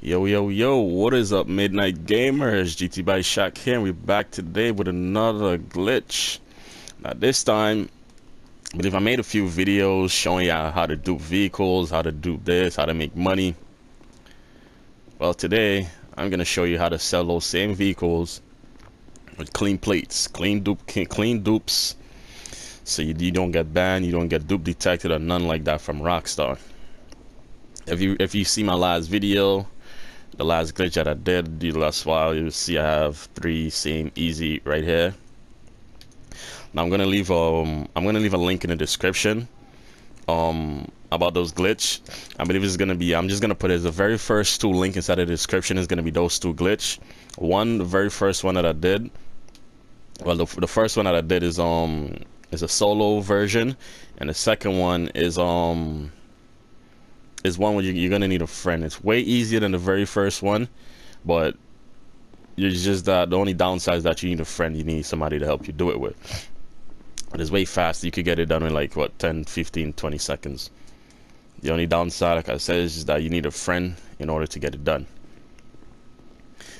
Yo, yo, yo, what is up, Midnight Gamers? GTbaiiShaq here, and we're back today with another glitch. Now, this time, I believe I made a few videos showing you how to dupe vehicles, how to dupe this, how to make money. Well, today, I'm going to show you how to sell those same vehicles with clean plates, clean dupe, clean dupes, so you, you don't get banned, you don't get dupe detected, or none like that from Rockstar. If you if you see my last video, the last glitch that I did the last while you see I have three same easy right here. Now I'm gonna leave um I'm gonna leave a link in the description um about those glitch. I believe it's gonna be I'm just gonna put it as the very first two link inside the description is gonna be those two glitch. One the very first one that I did well the, the first one that I did is um is a solo version and the second one is um is one where you, you're gonna need a friend. It's way easier than the very first one, but you're just that the only downside is that you need a friend. You need somebody to help you do it with. But it's way faster. You could get it done in like what 10, 15, 20 seconds. The only downside, like I said, is that you need a friend in order to get it done.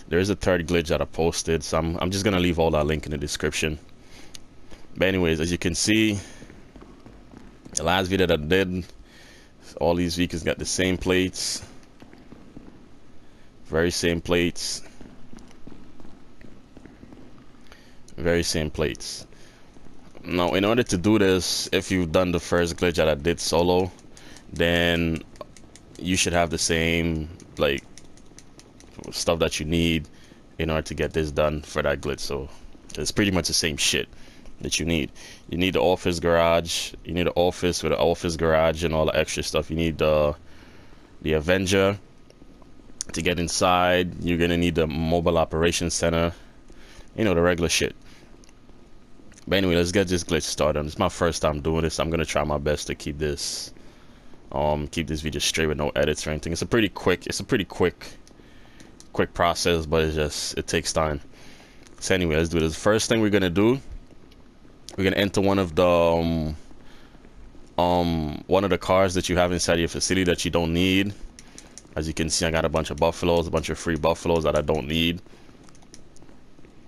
There is a third glitch that I posted, so I'm, I'm just gonna leave all that link in the description. But anyways, as you can see, the last video that I did all these vehicles got the same plates. Very same plates. Very same plates. Now in order to do this if you've done the first glitch that I did solo then you should have the same like stuff that you need in order to get this done for that glitch. So it's pretty much the same shit that you need. You need the office garage. You need the office with the office garage and all the extra stuff. You need the the Avenger to get inside. You're gonna need the mobile operations center. You know the regular shit. But anyway, let's get this glitch started. It's my first time doing this. I'm gonna try my best to keep this um keep this video straight with no edits or anything. It's a pretty quick. It's a pretty quick quick process, but it just it takes time. So anyway, let's do this. First thing we're gonna do we're gonna enter one of the um, um one of the cars that you have inside your facility that you don't need. As you can see I got a bunch of buffaloes a bunch of free buffaloes that I don't need.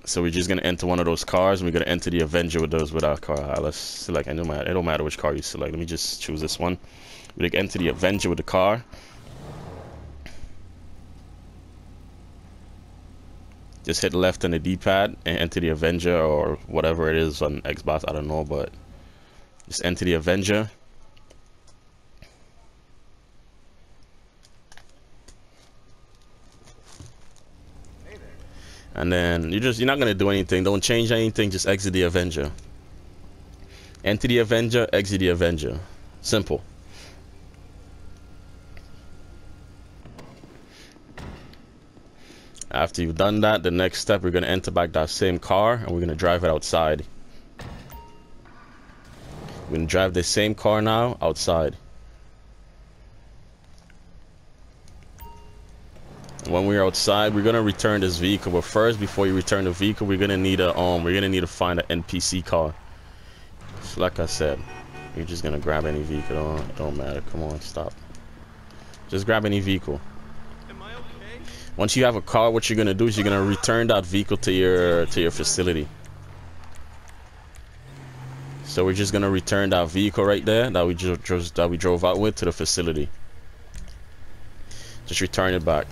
So we're just gonna enter one of those cars and we're gonna enter the Avenger with those with our car. Right, let's select it don't matter it don't matter which car you select. Let me just choose this one. We're gonna enter the Avenger with the car just hit left on the D-pad and enter the Avenger or whatever it is on Xbox. I don't know, but just enter the Avenger. And then you just you're not gonna do anything. Don't change anything. Just exit the Avenger. Enter the Avenger. Exit the Avenger. Simple. After you've done that, the next step, we're going to enter back that same car and we're going to drive it outside. We're going to drive the same car now outside. When we're outside, we're gonna return this vehicle. But first, before you return the vehicle, we're gonna need a um, we're gonna need to find an NPC car. So like I said, you're just gonna grab any vehicle. Don't, don't matter. Come on, stop. Just grab any vehicle. Once you have a car, what you're gonna do is you're gonna return that vehicle to your to your facility. So we're just gonna return that vehicle right there that we just that we drove out with to the facility. Just return it back.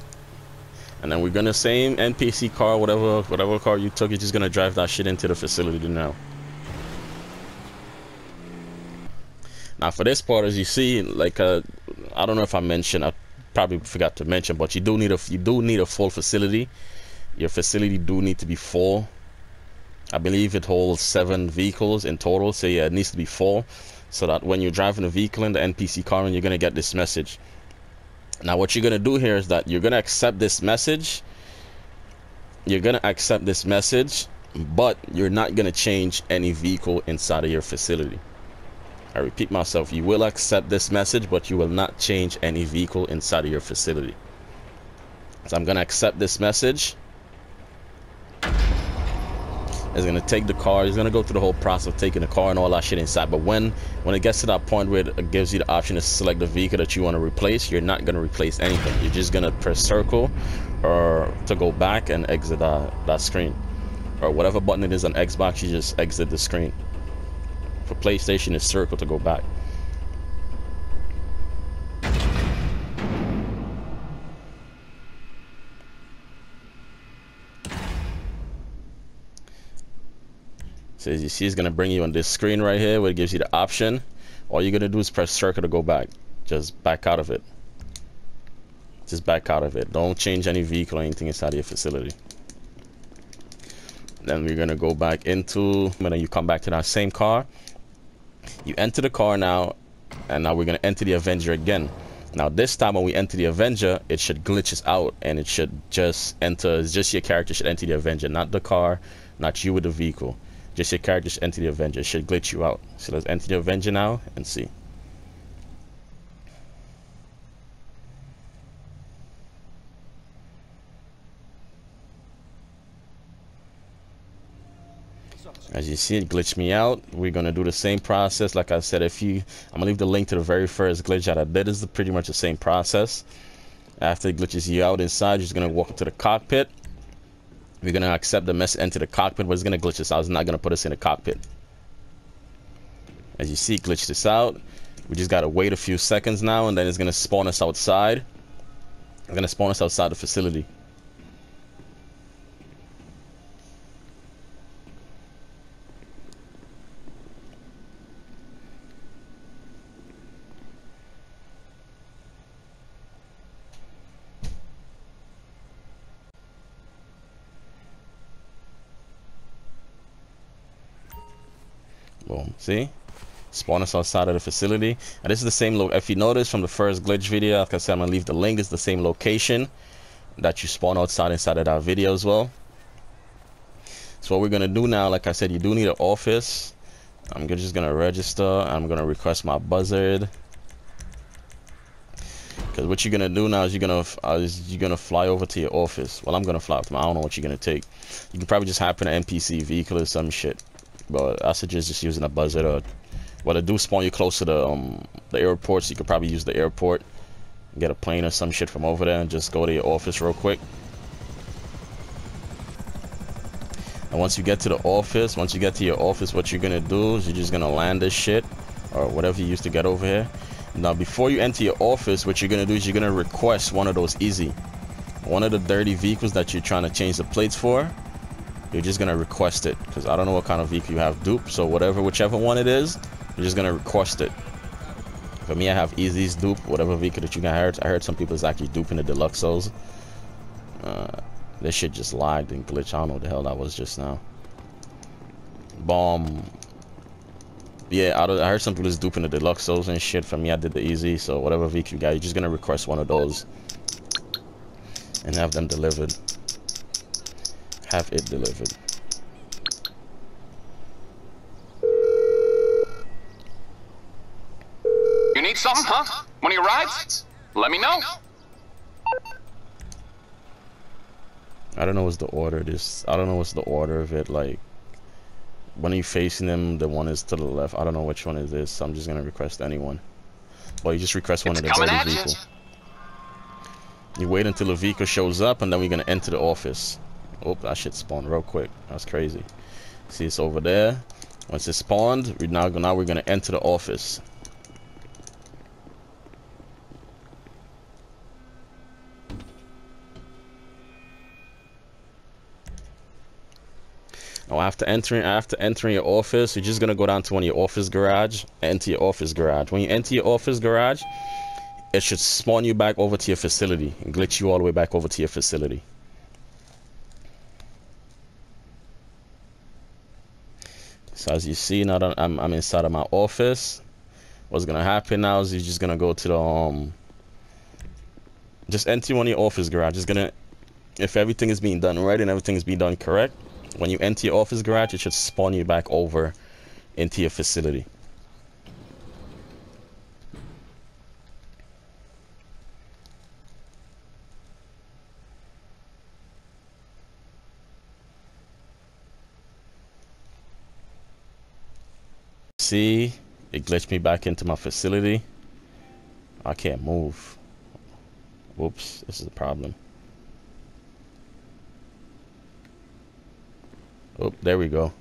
And then we're gonna same NPC car, whatever whatever car you took, you're just gonna drive that shit into the facility now. Now for this part, as you see, like uh, I don't know if I mentioned, I probably forgot to mention, but you do need a you do need a full facility. Your facility do need to be full. I believe it holds seven vehicles in total, so yeah, it needs to be full, so that when you're driving a vehicle in the NPC car, and you're gonna get this message. Now, what you're gonna do here is that you're gonna accept this message. You're gonna accept this message, but you're not gonna change any vehicle inside of your facility. I repeat myself, you will accept this message, but you will not change any vehicle inside of your facility. So I'm going to accept this message. It's gonna take the car. It's gonna go through the whole process of taking the car and all that shit inside. But when when it gets to that point where it gives you the option to select the vehicle that you want to replace, you're not gonna replace anything. You're just gonna press circle or to go back and exit that, that screen. Or whatever button it is on Xbox, you just exit the screen. For PlayStation, is circle to go back. So as you see, it's gonna bring you on this screen right here where it gives you the option. All you're gonna do is press circle to go back. Just back out of it. Just back out of it. Don't change any vehicle or anything inside your facility. Then we're gonna go back into, and then you come back to that same car. You enter the car now, and now we're gonna enter the Avenger again. Now this time when we enter the Avenger, it should glitch us out and it should just enter, just your character should enter the Avenger, not the car, not you with the vehicle. Just your character should enter the Avenger. It should glitch you out. So let's enter the Avenger now and see. As you see, it glitched me out. We're gonna do the same process. Like I said, if you, I'm gonna leave the link to the very first glitch that I did. Is pretty much the same process. After it glitches you out inside, you're just gonna walk into the cockpit. We're gonna accept the mess into the cockpit, but it's gonna glitch us out. It's not gonna put us in the cockpit. As you see, glitch this out. We just gotta wait a few seconds now, and then it's gonna spawn us outside. It's gonna spawn us outside the facility. Boom. See? Spawn us outside of the facility. And this is the same look. If you notice from the first glitch video, like I said, I'm gonna leave the link. It's the same location that you spawn outside inside of that video as well. So what we're gonna do now, like I said, you do need an office. I'm just gonna register. I'm gonna request my buzzard. Because what you're gonna do now is you're gonna uh, you're gonna fly over to your office. Well, I'm gonna fly up to my. I don't know what you're gonna take. You can probably just hop in an NPC vehicle or some shit. But I suggest just using a buzzard or well, they do spawn you close to the um the airport, so you could probably use the airport, get a plane or some shit from over there, and just go to your office real quick. And once you get to the office, once you get to your office, what you're gonna do is you're just gonna land this shit or whatever you used to get over here. Now, before you enter your office, what you're gonna do is you're gonna request one of those easy, one of the dirty vehicles that you're trying to change the plates for you're just gonna request it because I don't know what kind of vehicle you have. Dupe so whatever whichever one it is you're just gonna request it. For me I have Easy's dupe whatever vehicle that you can heard I heard some people is actually duping the Deluxos uh, this shit just lagged and glitched. I don't know what the hell that was just now. Bomb. Yeah I, I heard some people is duping the Deluxos and shit. For me I did the easy so whatever you got you're just gonna request one of those and have them delivered have it delivered. You need something, huh? When he arrives. Let me know. I don't know what's the order. This I don't know what's the order of it. Like when you facing them, the one is to the left. I don't know which one is this. So I'm just gonna request anyone. Well, you just request one it's of the dirty vehicle. You. you wait until the vehicle shows up, and then we're gonna enter the office. Oh, that shit spawned real quick. That's crazy. See, it's over there. Once it spawned, we now now we're gonna enter the office. Now after entering after entering your office, you're just gonna go down to one of your office garage, enter your office garage. When you enter your office garage, it should spawn you back over to your facility and glitch you all the way back over to your facility. So as you see now that I'm, I'm inside of my office, what's gonna happen now is you're just gonna go to the um just enter one of your office garage. It's gonna if everything is being done right and everything is being done correct, when you enter your office garage, it should spawn you back over into your facility. See, it glitched me back into my facility. I can't move. Whoops, this is a problem. Oh, there we go.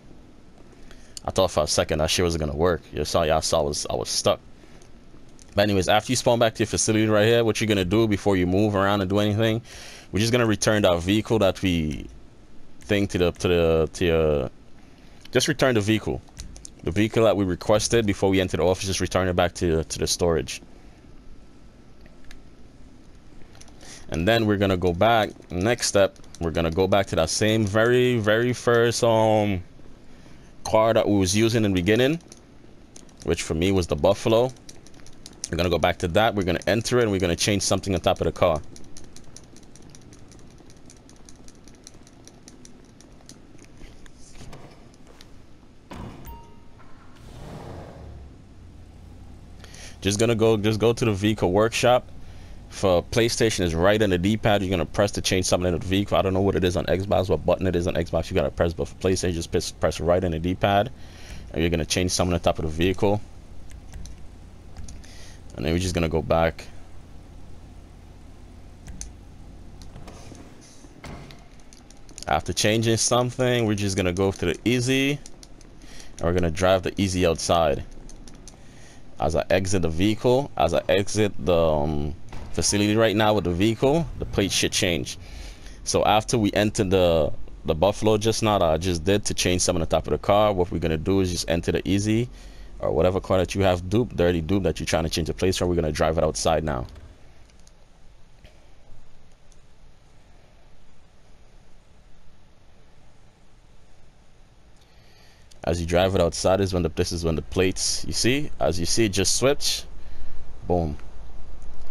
I thought for a second that shit wasn't gonna work. You saw, y'all saw I was I was stuck. But anyways, after you spawn back to your facility right here, what you're gonna do before you move around and do anything, we're just gonna return that vehicle that we thing to the to the to your just return the vehicle. The vehicle that we requested before we enter the office, just return it back to to the storage. and then we're gonna go back. Next step we're gonna go back to that same very very first um car that we was using in the beginning which for me was the buffalo. We're gonna go back to that. We're gonna enter it and we're gonna change something on top of the car just gonna go just go to the vehicle workshop for PlayStation is right in the D-pad. You're gonna press to change something in the vehicle. I don't know what it is on Xbox, what button it is on Xbox. You gotta press, but for PlayStation, just press, press right in the D-pad, and you're gonna change something on top of the vehicle. And then we're just gonna go back. After changing something, we're just gonna go to the easy, and we're gonna drive the easy outside. As I exit the vehicle, as I exit the um, facility right now with the vehicle, the plate should change. So after we enter the the Buffalo just now I just did to change some on the top of the car, what we're gonna do is just enter the easy or whatever car that you have duped, dirty dupe that you're trying to change the place from, we're gonna drive it outside now. As you drive it outside is when the this is when the plates you see, as you see just switch, boom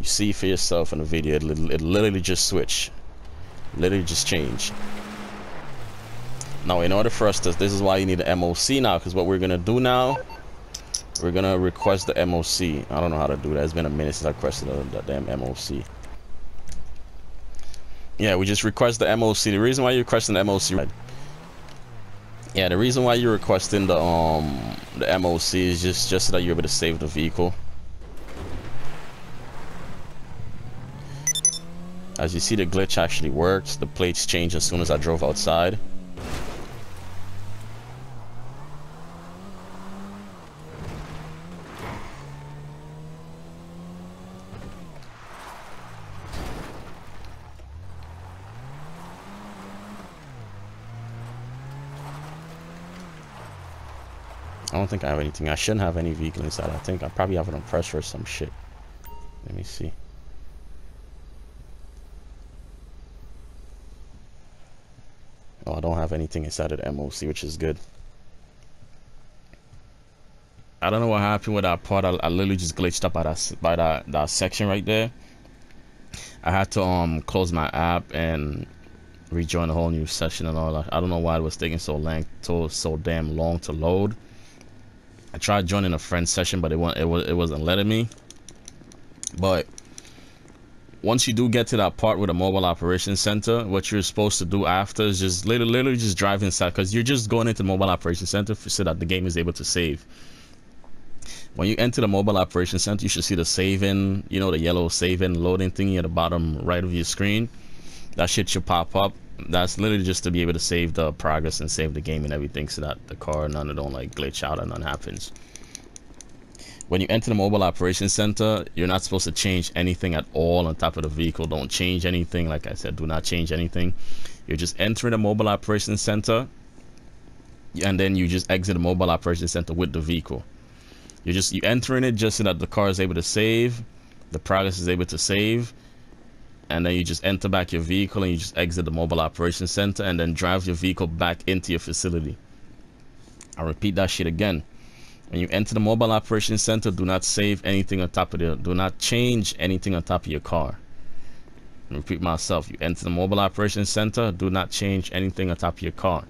you see for yourself in the video, it, it literally just switch. Literally just change. Now, in order for us to, this is why you need the MOC now, because what we're to do now, we're to request the MOC. I don't know how to do that. It's been a minute since I requested the, the damn MOC. Yeah, we just request the MOC. The reason why you're requesting the MOC, yeah, the reason why you're requesting the um the MOC is just just so that you're able to save the vehicle. As you see, the glitch actually worked. The plates changed as soon as I drove outside. I don't think I have anything. I shouldn't have any vehicle inside. I think I probably have it on pressure or some shit. Let me see. Oh, I don't have anything inside of the MOC, which is good. I don't know what happened with that part. I, I literally just glitched up by that by that that section right there. I had to um close my app and rejoin a whole new session and all that. I don't know why it was taking so long, so so damn long to load. I tried joining a friend session, but it wasn't it, was, it wasn't letting me. But once you do get to that part with a mobile operations center, what you're supposed to do after is just literally, literally just drive inside because you're just going into the mobile operations center so that the game is able to save. When you enter the mobile operations center, you should see the saving, you know, the yellow saving loading thingy at the bottom right of your screen. That shit should pop up. That's literally just to be able to save the progress and save the game and everything so that the car none of don't like glitch out and none happens. When you enter the mobile operations center you're not supposed to change anything at all on top of the vehicle. Don't change anything. Like i said do not change anything. You're just entering the mobile operations center and then you just exit the mobile operations center with the vehicle. You're just you entering it just so that the car is able to save the progress is able to save and then you just enter back your vehicle and you just exit the mobile operations center and then drive your vehicle back into your facility i'll repeat that shit again when you enter the mobile operations center, do not save anything on top of the, do not change anything on top of your car. repeat myself, you enter the mobile operations center, do not change anything on top of your car.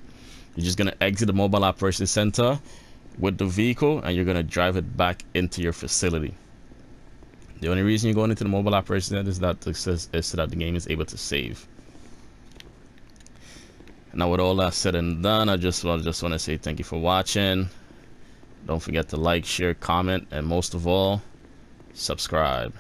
You're just gonna exit the mobile operations center with the vehicle and you're gonna drive it back into your facility. The only reason you're going into the mobile operations center is that is so that the game is able to save. Now with all that said and done, I just, I just want to say thank you for watching Don't forget to like, share, comment, and most of all, subscribe.